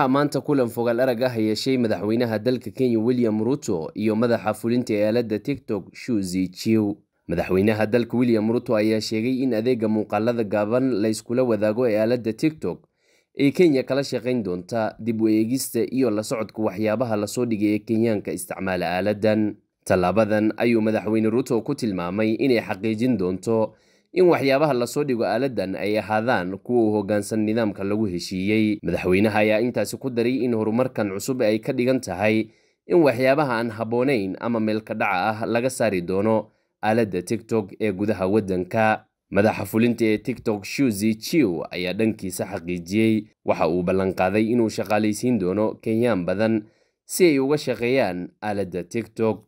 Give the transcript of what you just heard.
waxaa maanta kulan fogaal arag ah yeeshay madaxweynaha dalka kenya william ruto iyo madaxa fulinta ee aaladda tiktok shuzi jiw madaxweynaha dalka william ruto ayaa sheegay in adeega muuqaalada gaaban la yskula wadaago ee aaladda tiktok ay kenya kala shaqayn doonta dib u eegista iyo la socodka waxyaabaha la soo dhigay ee kenyaanka isticmaala aaladan tallaabadan ayuu madaxweyne ruto ku tilmaamay inay xaqiijin doonto in waxyaabaha la soo dhigo aaladan ay ahaadaan kuwa u hoggaansan nidaamka lagu heshiiyey. Madaxweynaha ayaa intaasi ku daray in horumarkan cusub ay ka dhigan tahay in waxyaabaha aan habboonayn ama meelka dhaca ah laga saari doono aaladda tiktok ee gudaha waddanka. Madaxa fulinta ee tiktok shuzi jiw ayaa dhankiisa xaqiijiyey waxa uu ballanqaaday inuu shaqaalaysiin doono kenyaan badan si ay uga shaqeeyaan aaladda tiktok